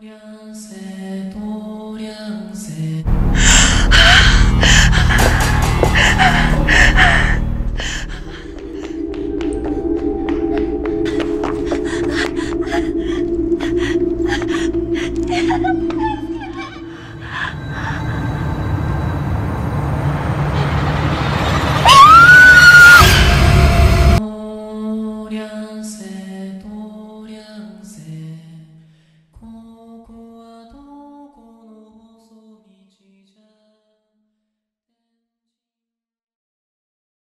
Gloria se